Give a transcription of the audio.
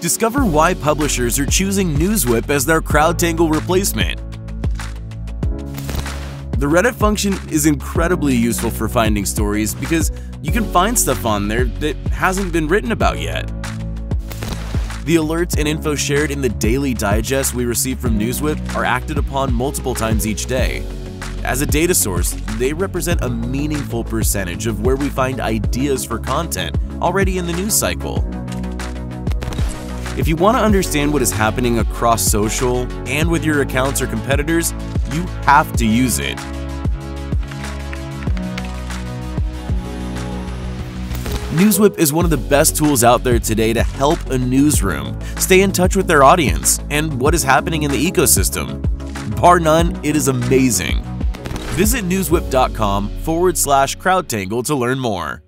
Discover why publishers are choosing NewsWhip as their CrowdTangle replacement. The Reddit function is incredibly useful for finding stories because you can find stuff on there that hasn't been written about yet. The alerts and info shared in the daily digest we receive from NewsWhip are acted upon multiple times each day. As a data source, they represent a meaningful percentage of where we find ideas for content already in the news cycle. If you want to understand what is happening across social and with your accounts or competitors, you have to use it. NewsWhip is one of the best tools out there today to help a newsroom stay in touch with their audience and what is happening in the ecosystem. Bar none, it is amazing. Visit newswhip.com forward slash crowdtangle to learn more.